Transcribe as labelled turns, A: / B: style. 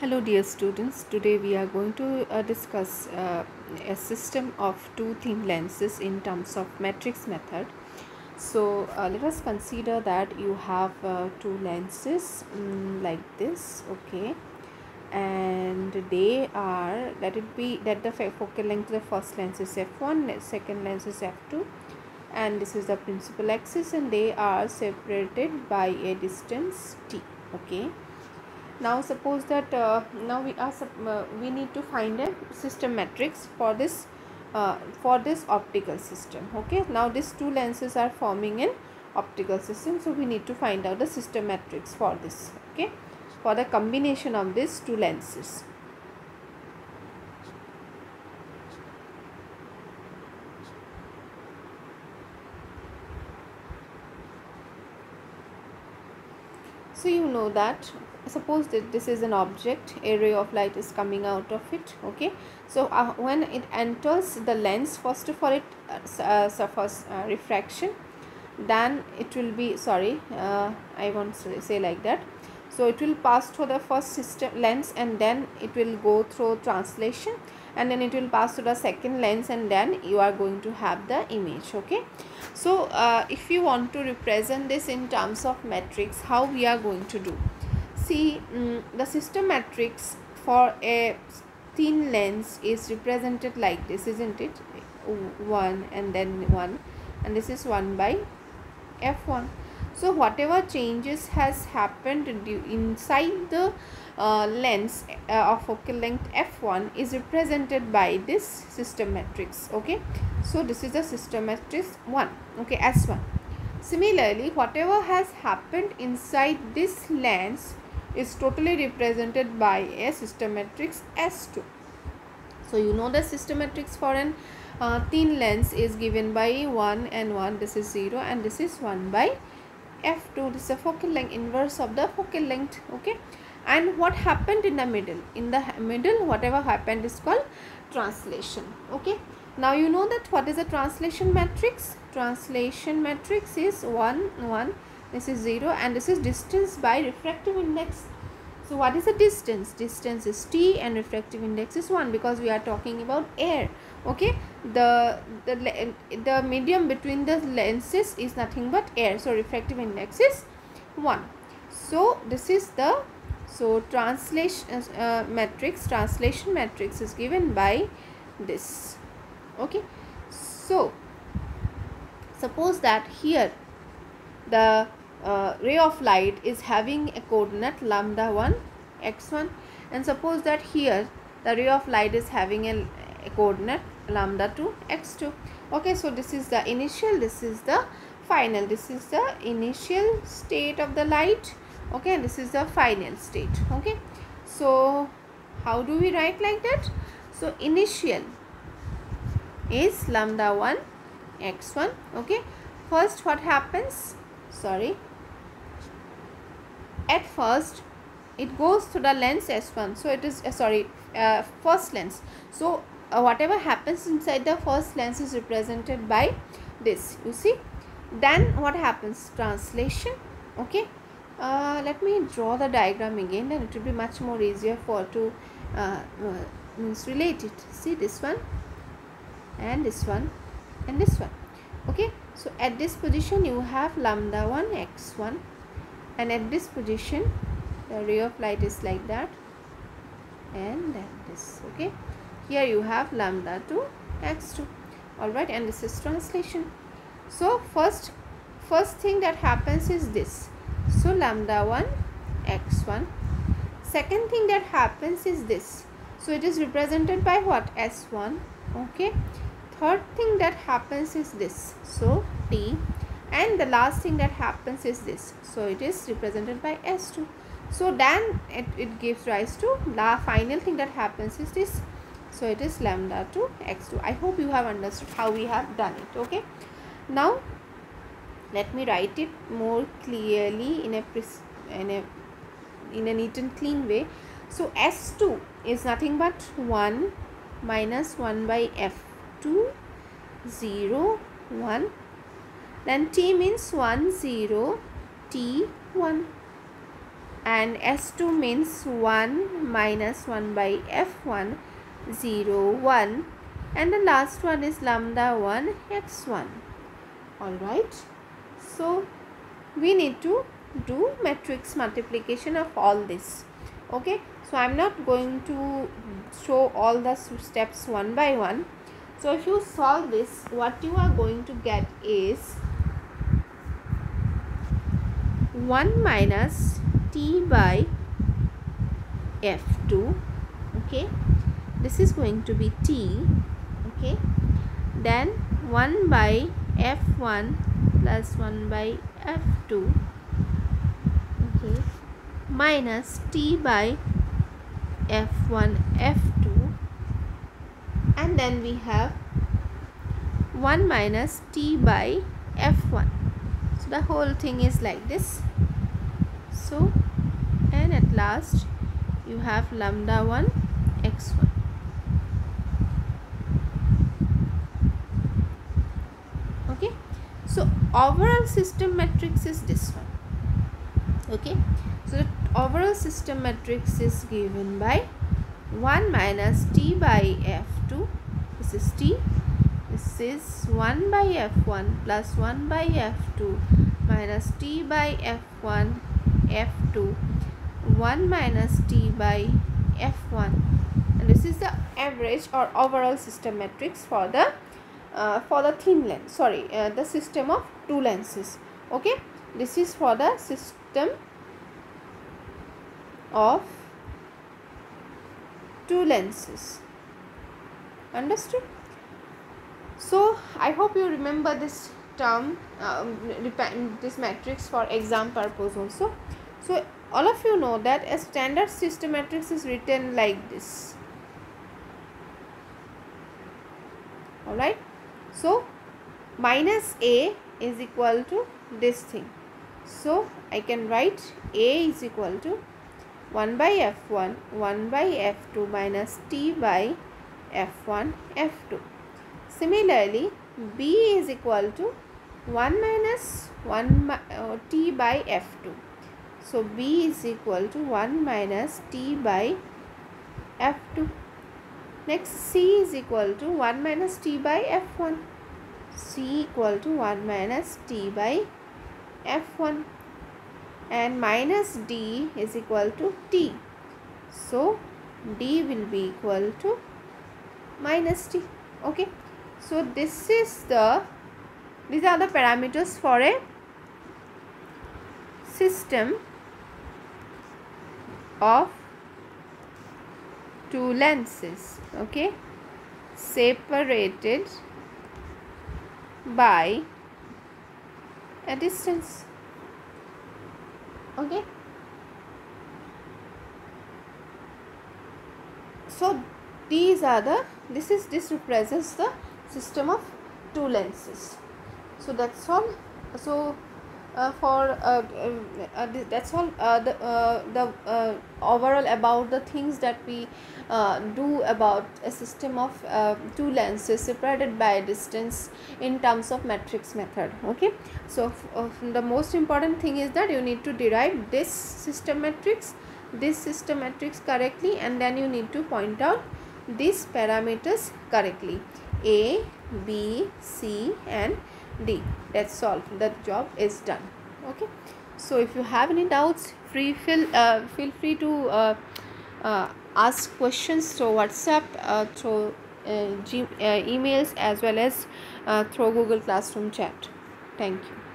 A: Hello dear students, today we are going to uh, discuss uh, a system of two thin lenses in terms of matrix method. So uh, let us consider that you have uh, two lenses mm, like this, okay, and they are, let it be that the focal length of the first lens is f1, second lens is f2 and this is the principal axis and they are separated by a distance t, okay now suppose that uh, now we are uh, we need to find a system matrix for this uh, for this optical system okay? Now these two lenses are forming an optical system so we need to find out the system matrix for this okay? For the combination of these two lenses. So you know that suppose that this is an object a ray of light is coming out of it okay? So uh, when it enters the lens first of all it uh, uh suffers uh, refraction. Then it will be sorry uh, i won't say like that. So it will pass through the first system lens and then it will go through translation and then it will pass through the second lens and then you are going to have the image okay? So uh, if you want to represent this in terms of matrix how we are going to do see um, the system matrix for a thin lens is represented like this isn't it? 1 and then 1 and this is 1 by f1 so whatever changes has happened inside the uh, lens uh, of focal length f1 is represented by this system matrix okay? So this is the system matrix 1 okay s1 similarly whatever has happened inside this lens is totally represented by a system matrix S2. So you know the system matrix for an uh, thin lens is given by 1 and 1 this is 0 and this is 1 by f2 this is focal length inverse of the focal length okay? And what happened in the middle? In the middle whatever happened is called translation okay? Now you know that what is a translation matrix? Translation matrix is 1 1 this is 0 and this is distance by refractive index. So what is the distance? Distance is t and refractive index is 1 because we are talking about air. Okay? The the the medium between the lenses is nothing but air. So refractive index is 1 so this is the so translation uh, matrix translation matrix is given by this. Okay? So suppose that here the uh, ray of light is having a coordinate lambda 1 x1 and suppose that here the ray of light is having a, a coordinate lambda 2 x2 okay so this is the initial this is the final. This is the initial state of the light. Okay and this is the final state. Okay so how do we write like that? So initial is lambda 1 x1 okay first what happens? Sorry at first it goes to the lens s1 so it is uh, sorry uh, first lens. So uh, whatever happens inside the first lens is represented by this you see. Then what happens? Translation okay? Uh, let me draw the diagram again then it will be much more easier for to uh, uh, relate it. See this one and this one and this one okay? So at this position you have lambda 1 x1 and at this position the ray of light is like that. And then this okay? Here you have lambda 2 x2 all right and this is translation. So first first thing that happens is this. So lambda 1 x1 second thing that happens is this. So it is represented by what? S1 okay? Third thing that happens is this. So t and the last thing that happens is this. So it is represented by s2 so then it, it gives rise to the final thing that happens is this. So it is lambda to x2 i hope you have understood how we have done it okay? Now let me write it more clearly in a in a in a neat and clean way. So s2 is nothing but 1 minus 1 by f2 0 1 then t means 1 0 t 1 and s2 means 1 minus 1 by f1 0 1 and the last one is lambda 1 x1 all right so we need to do matrix multiplication of all this. Okay. So i'm not going to show all the steps one by one. So if you solve this what you are going to get is 1 minus t by f2 okay? This is going to be t okay? Then 1 by f1 plus 1 by f2 okay? Minus t by f1 f2 and then we have 1 minus t by f1 so the whole thing is like this so and at last you have lambda 1 x1 okay? So overall system matrix is this one. Okay? So the overall system matrix is given by 1 minus t by f2 this is t. This is 1 by f1 plus 1 by f2 minus t by f1 f2 1 minus t by f1 and this is the average or overall system matrix for the uh, for the thin lens. Sorry uh, the system of two lenses. Okay? This is for the system of two lenses. Understood? So i hope you remember this term um, this matrix for exam purpose also so all of you know that a standard system matrix is written like this. Alright? So minus a is equal to this thing. So I can write a is equal to 1 by f1 1 by f2 minus t by f1 f2 similarly b is equal to 1 minus 1 uh, t by f2 so b is equal to 1 minus t by f2 next c is equal to 1 minus t by f1 c equal to 1 minus t by f1 and minus d is equal to t. So d will be equal to minus t. Okay? So this is the these are the parameters for a system of two lenses okay? Separated by a distance okay? So these are the this is this represents the system of two lenses. So that's all. So for uh, uh, uh that's all uh, the uh, the overall about the things that we do about a system of two lenses separated by distance in terms of matrix method okay? So the most important thing is that you need to derive this system matrix this system matrix correctly and then you need to point out these parameters correctly. A b c and d. That's all the job is done. Okay. So if you have any doubts free feel uh, feel free to uh, uh, ask questions through whatsapp uh, through uh, G uh, emails as well as through google classroom chat. Thank you